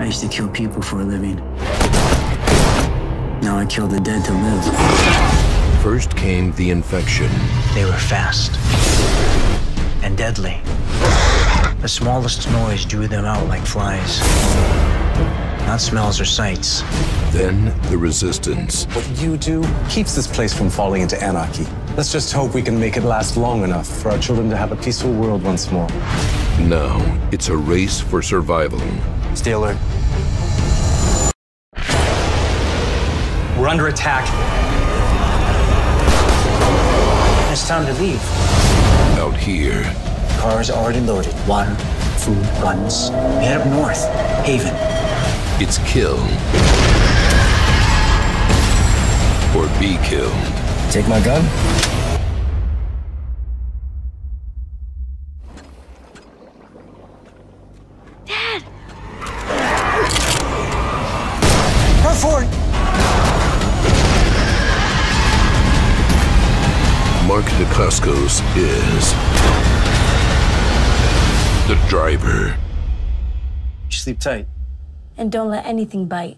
I used to kill people for a living. Now I kill the dead to live. First came the infection. They were fast and deadly. The smallest noise drew them out like flies. Not smells or sights. Then the resistance. What you do keeps this place from falling into anarchy. Let's just hope we can make it last long enough for our children to have a peaceful world once more. Now it's a race for survival. Stay alert. We're under attack. It's time to leave. Out here, Cars already loaded. Water, food, guns. Head up north. Haven. it's kill or be killed. Take my gun. For it! Mark Dacascos is the driver. You sleep tight. And don't let anything bite.